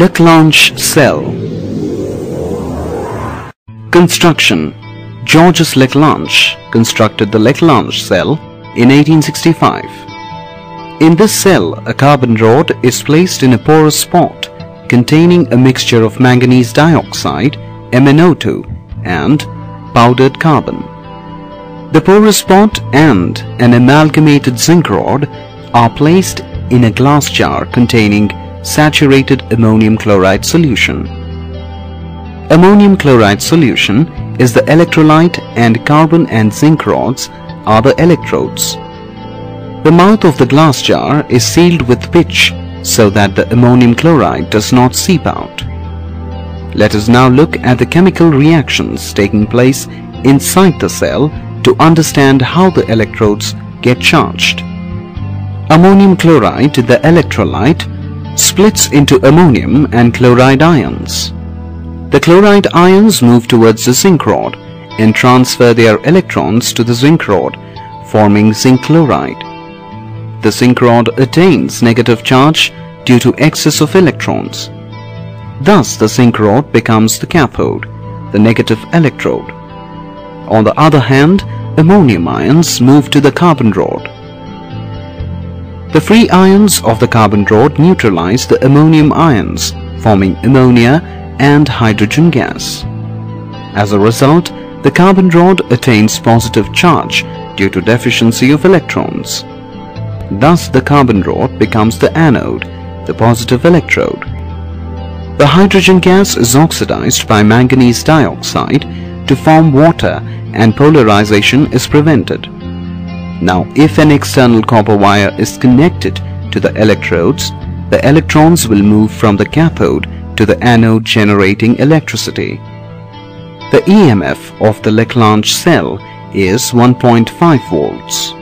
Leclanche cell Construction Georges Leclanche constructed the Leclanche cell in 1865. In this cell, a carbon rod is placed in a porous pot containing a mixture of manganese dioxide, MnO2, and powdered carbon. The porous pot and an amalgamated zinc rod are placed in a glass jar containing saturated ammonium chloride solution. Ammonium chloride solution is the electrolyte and carbon and zinc rods are the electrodes. The mouth of the glass jar is sealed with pitch so that the ammonium chloride does not seep out. Let us now look at the chemical reactions taking place inside the cell to understand how the electrodes get charged. Ammonium chloride, the electrolyte, splits into ammonium and chloride ions. The chloride ions move towards the zinc rod and transfer their electrons to the zinc rod, forming zinc chloride. The zinc rod attains negative charge due to excess of electrons. Thus the zinc rod becomes the cathode, the negative electrode. On the other hand, ammonium ions move to the carbon rod. The free ions of the carbon rod neutralize the ammonium ions, forming ammonia and hydrogen gas. As a result, the carbon rod attains positive charge due to deficiency of electrons. Thus the carbon rod becomes the anode, the positive electrode. The hydrogen gas is oxidized by manganese dioxide to form water and polarization is prevented. Now if an external copper wire is connected to the electrodes, the electrons will move from the cathode to the anode generating electricity. The EMF of the Leclanche cell is 1.5 volts.